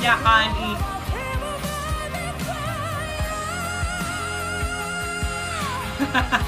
Ah, ja, ANI. Ooh.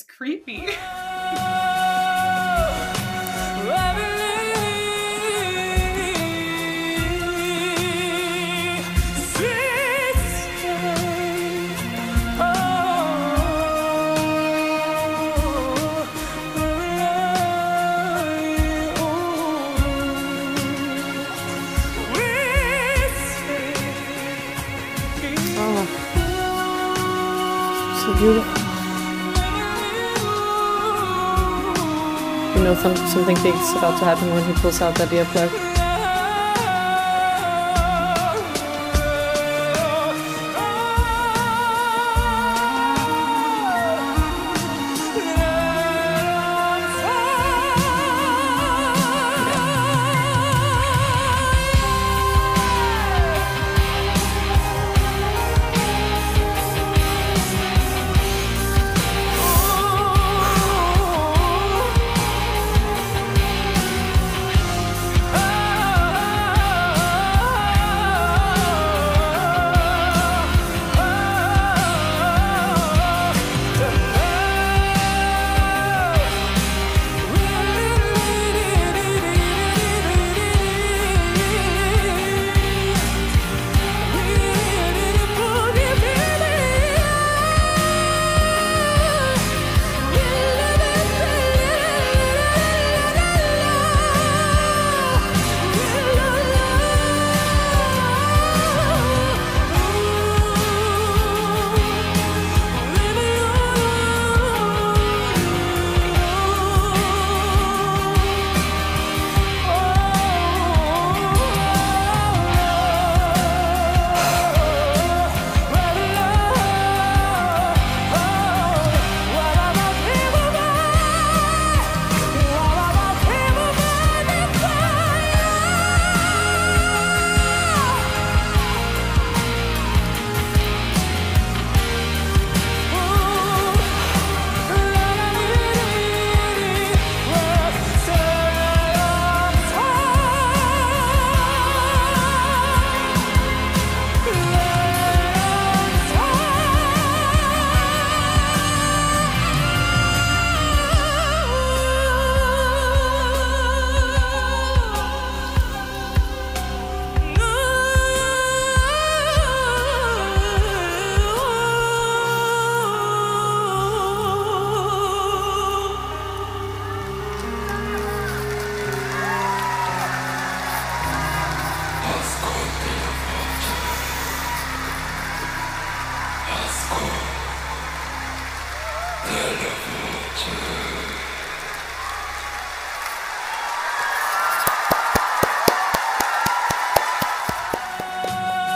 It's creepy. know, some, something big's about to happen when he pulls out that earplug.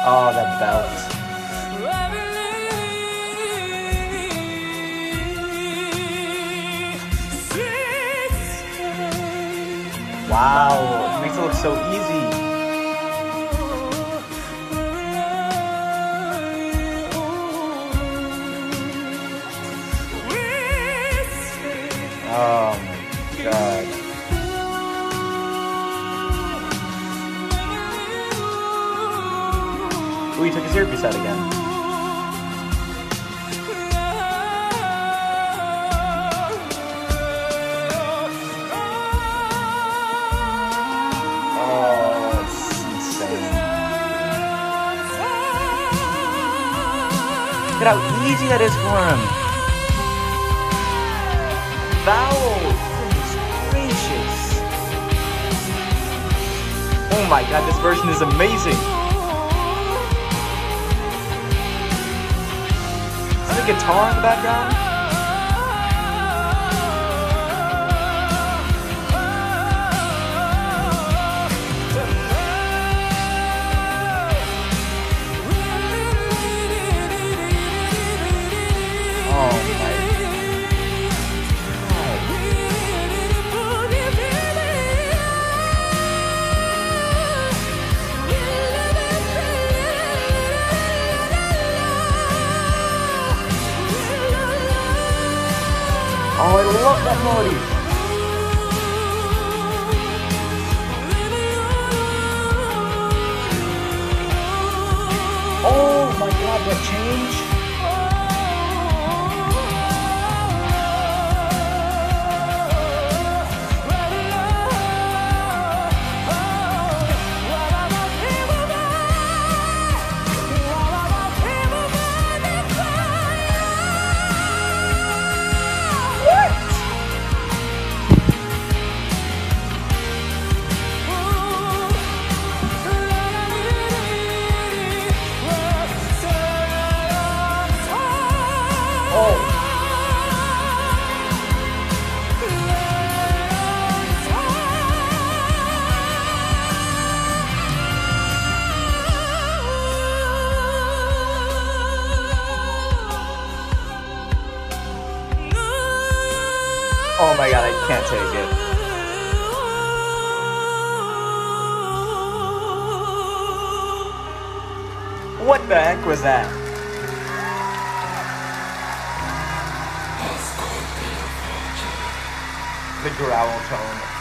Ah, oh, that belt. Wow, it makes it look so easy. we took his earpiece out again. Oh, Look at how easy that is for him. Vowels. Goodness gracious. Oh my god, this version is amazing. Guitar in the background? Change. Oh my god, I can't take it. What the heck was that? The growl tone.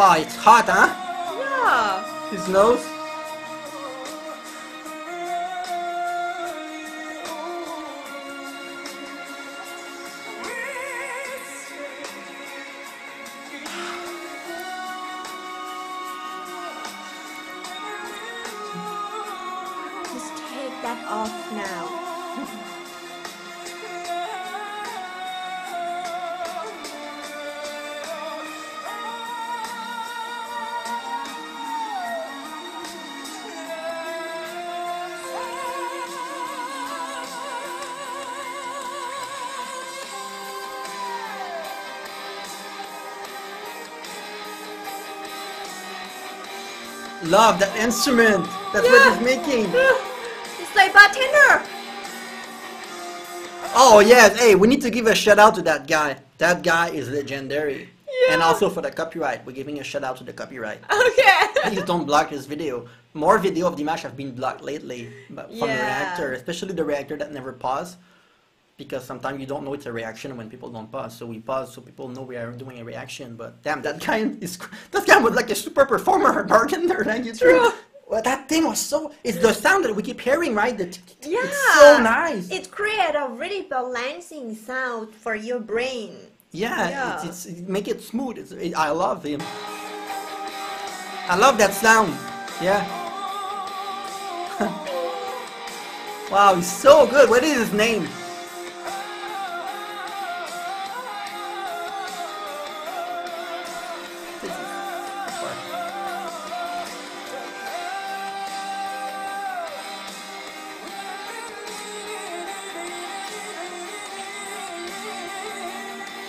Wow, it's hot, huh? Yeah. His nose. Just take that off now. Love that instrument. That's Yeah. what he's making. It's like bartender. Oh yes, hey, we need to give a shout out to that guy. That guy is legendary. Yeah. And also for the copyright, we're giving a shout out to the copyright. Okay. Please don't block this video. More video of Dimash have been blocked lately but from the Yeah. reactor, especially the reactor that never pause. Because sometimes you don't know it's a reaction when people don't pause. So we pause so people know we are doing a reaction. But damn, that guy is that guy was like a super performer, bartender. Like it's True. Well, that thing was so. It's the sound that we keep hearing, right? The. Yeah. It's so nice. It creates a really balancing sound for your brain. Yeah, Yeah. It's, it's, it make it smooth. It's, it, I love him. I love that sound. Yeah. wow, he's so good. What is his name?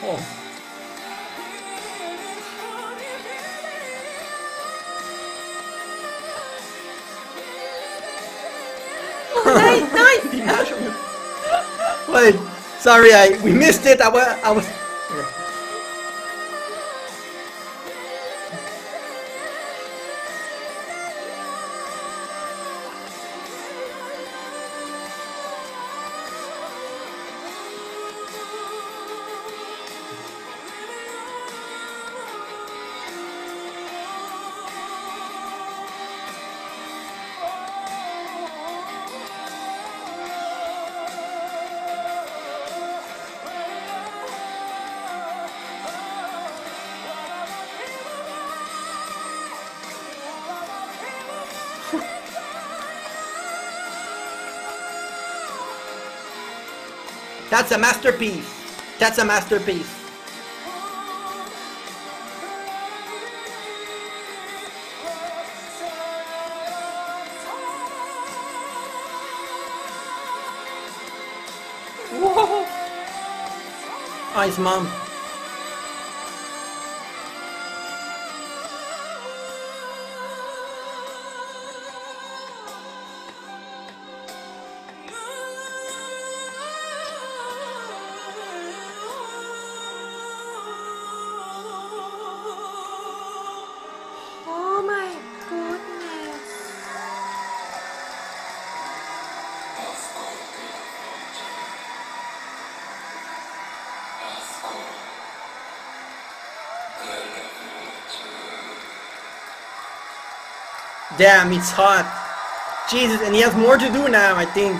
Oh. Wait, sorry, I we missed it. I was, I was. That's a masterpiece. That's a masterpiece. Whoa. His mom. Damn, it's hot. Jesus, and he has more to do now, I think.